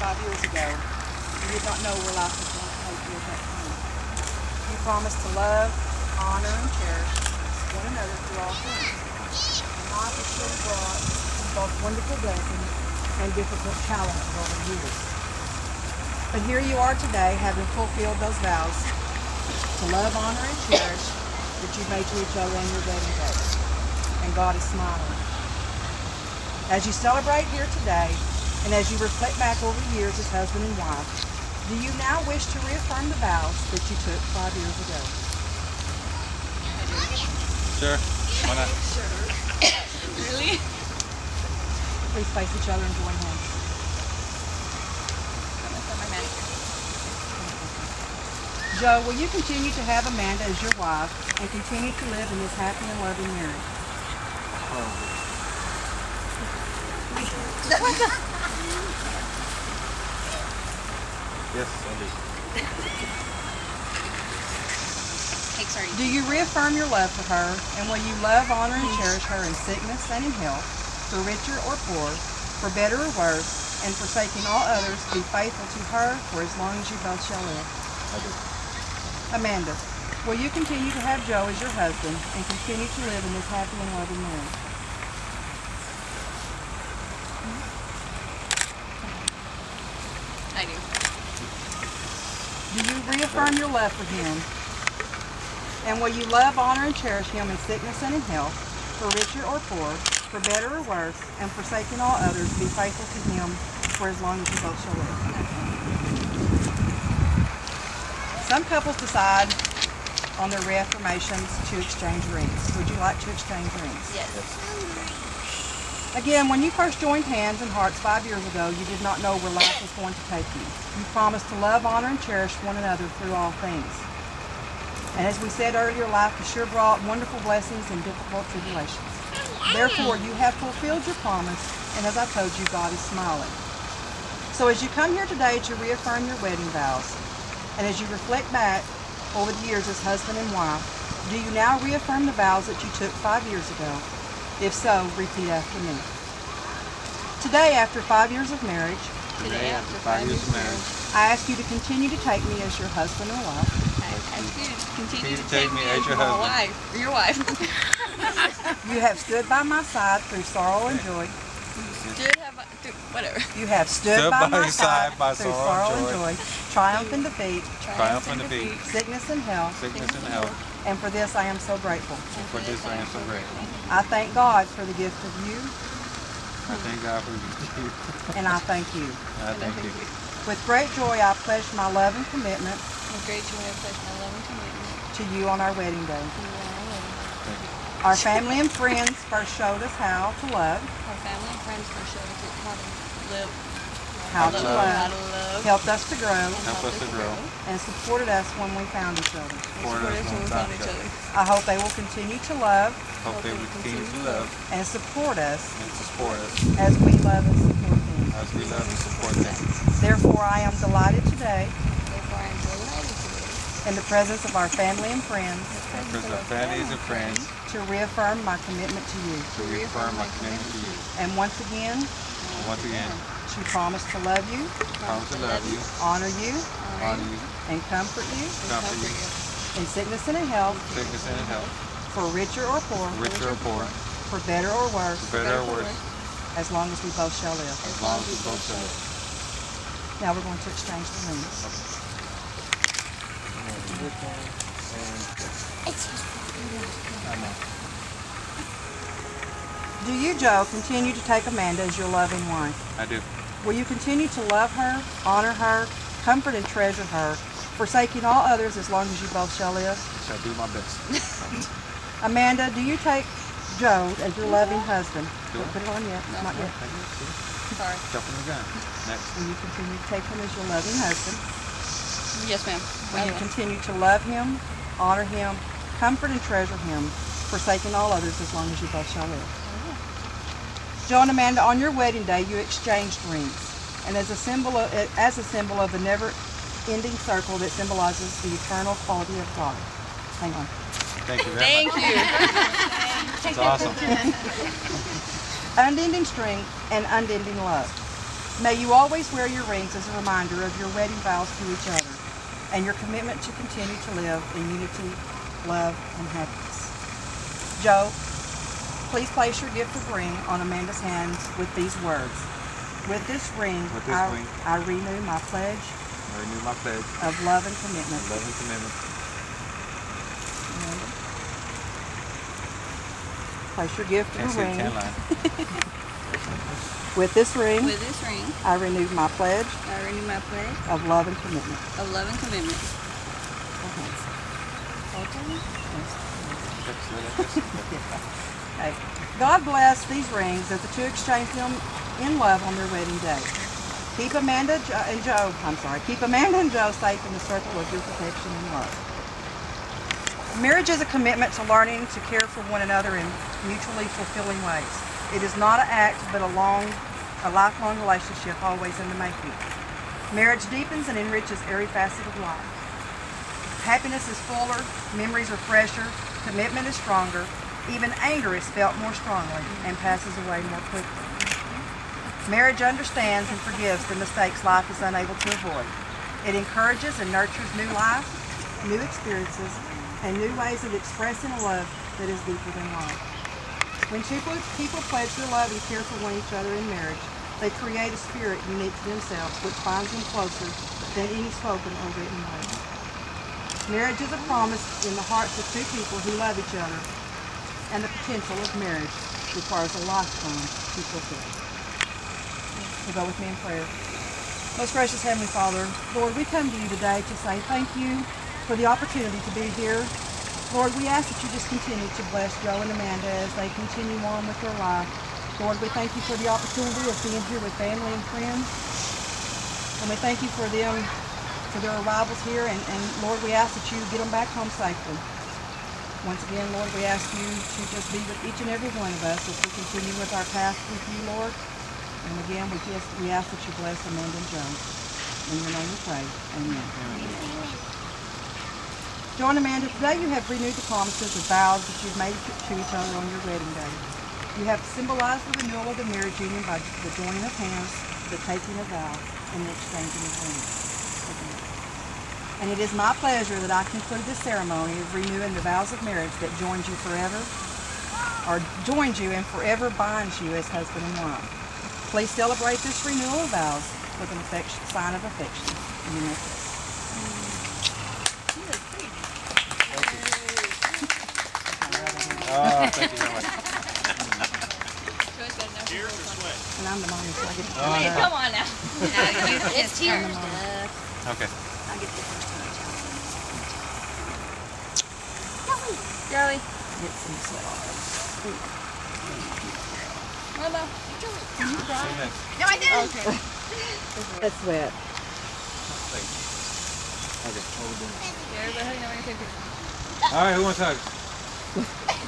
five years ago, you did not know where life was going to take you at that time. You promised to love, honor, and cherish one another through all things. And life has brought both wonderful blessings and difficult challenges over the years. But here you are today, having fulfilled those vows to love, honor, and cherish that you made to each other on your wedding day. And God is smiling. As you celebrate here today, and as you reflect back over the years as husband and wife, do you now wish to reaffirm the vows that you took five years ago? Sure. Why not? Sure. Really? Please face each other and join hands. Joe, will you continue to have Amanda as your wife and continue to live in this happy and loving marriage? Oh. Yes, I do. Cakes already. Do you reaffirm your love for her and will you love, honor, and cherish her in sickness and in health, for richer or poor, for better or worse, and forsaking all others, be faithful to her for as long as you both shall live? I do. Amanda, will you continue to have Joe as your husband and continue to live in this happy and loving marriage? I do. Do you reaffirm your love for him? And will you love, honor, and cherish him in sickness and in health, for richer or poor, for better or worse, and forsaking all others, be faithful to him for as long as you both shall live? Some couples decide on their reaffirmations to exchange rings. Would you like to exchange rings? Yes. Again, when you first joined hands and hearts five years ago, you did not know where life was going to take you. You promised to love, honor, and cherish one another through all things. And as we said earlier, life has sure brought wonderful blessings and difficult tribulations. Therefore, you have fulfilled your promise, and as I told you, God is smiling. So as you come here today to reaffirm your wedding vows, and as you reflect back over the years as husband and wife, do you now reaffirm the vows that you took five years ago? If so, repeat after me. Today, after five years of marriage, Today, after five years of marriage, I ask you to continue to take me as your husband or wife. I ask you to continue to take take me me as as your my husband. wife, your wife. You have stood by my side through sorrow and joy. Should have, th- whatever. You have stood, Stood by, by my your side by through sorrow and sorrow and joy, triumph and defeat, triumph and defeat, sickness and health, sickness and health. and for this I am so grateful. And for this I am so grateful. I thank God for the gift of you, I thank God for you. and I thank you. I thank you. With great joy, I pledge my love and commitment With great joy, I pledge my love and commitment to you on our wedding day. to you on our wedding day. Thank you. Our family and friends first showed us how to love, Our family and friends first showed us how to live, how to to love. love, helped us to grow, and Help us to grow. and supported us when we found each other. and Support us when when we we found found each each other. I hope they will continue to love Hope they will continue to love and support us and support us as we love and support them. as we love and support them. Therefore, I am delighted today Therefore, I am delighted today in the presence of our family and friends Because of families and friends to reaffirm my commitment to you. to reaffirm my commitment to you. And once again, And once again, to promise to love you, promise to love you, honor you, honor you, and comfort you. Comfort you, in sickness and in health, sickness and in health, for richer or poor, richer or poor, for better or worse, better or worse, as long as we both shall live. as long as we both shall live. Now we're going to exchange the rings. Do you, Joe, continue to take Amanda as your loving wife? I do. Will you continue to love her, honor her, comfort and treasure her, forsaking all others as long as you both shall live? I Shall do my best. Amanda, do you take Joe as your loving husband? Do Don't I? put it on yet, not yet. Sorry. Jumping the gun. Next. Will you continue to take him as your loving husband? Yes, ma'am. Will I you will. continue to love him, honor him, comfort and treasure him, forsaking all others as long as you both shall live? Joe and Amanda, on your wedding day, you exchanged rings, and as a symbol of, as a symbol of the never-ending circle that symbolizes the eternal quality of God. Hang on. Thank you very Thank much. you. It's awesome. Unending strength and unending love. May you always wear your rings as a reminder of your wedding vows to each other and your commitment to continue to live in unity, love, and happiness. Joe, please place your gift of ring on Amanda's hands with these words. With this ring, With this I, ring. I renew my pledge I renew my pledge of love and commitment. of love and commitment. Amanda. Place your gift Can't of see a the ring. tan. With this ring, With this ring, I renew my pledge I renew my pledge of love and commitment. of love and commitment. That's it, that's it. Okay. God bless these rings as the two exchange them in love on their wedding day. Keep Amanda Jo- and Joe, I'm sorry, keep Amanda and Joe safe in the circle of your protection and love. Marriage is a commitment to learning to care for one another in mutually fulfilling ways. It is not an act, but a long, a lifelong relationship, always in the making. Marriage deepens and enriches every facet of life. Happiness is fuller, memories are fresher, commitment is stronger, even anger is felt more strongly and passes away more quickly. Marriage understands and forgives the mistakes life is unable to avoid. It encourages and nurtures new life, new experiences, and new ways of expressing a love that is deeper than life. When people, people pledge their love and care for one each other in marriage, they create a spirit unique to themselves, which binds them closer than any spoken or written word. Marriage is a promise in the hearts of two people who love each other, and the potential of marriage requires a lifetime to fulfill. So go with me in prayer. Most gracious Heavenly Father, Lord, we come to you today to say thank you for the opportunity to be here. Lord, we ask that you just continue to bless Joe and Amanda as they continue on with their life. Lord, we thank you for the opportunity of being here with family and friends. And we thank you for them, for their arrivals here. And, and Lord, we ask that you get them back home safely. Once again, Lord, we ask you to just be with each and every one of us as we continue with our path with you, Lord. And again, we just we ask that you bless Amanda and Joe. In your name we pray. Amen. Joe and Amanda, today you have renewed the promises and vows that you've made to each other on your wedding day. You have symbolized the renewal of the marriage union by the joining of hands, the taking of vows, and the exchanging of rings. And it is my pleasure that I conclude this ceremony of renewing the vows of marriage that joins you forever, or joins you and forever binds you as husband and wife. Please celebrate this renewal of vows with an affection, sign of affection. And you may. Oh, thank you very much. Joy's got enough for this one. And I'm the mommy, so I get to Oh, Wait, yeah. come on now. it's tears. Okay. Charlie, get some slides. Mama, did you cry? No, I didn't. Okay. That's wet. Thank you. Okay. Yeah, it. All right, who wants hugs? hug?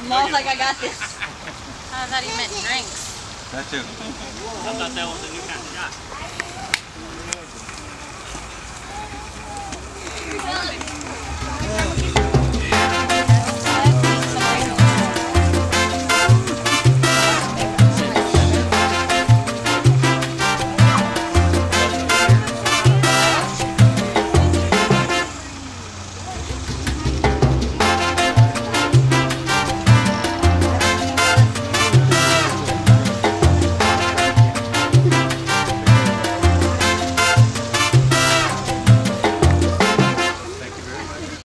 Mom's like, I got this. I thought he meant drinks. That too. I thought that was a new kind of shot. Well,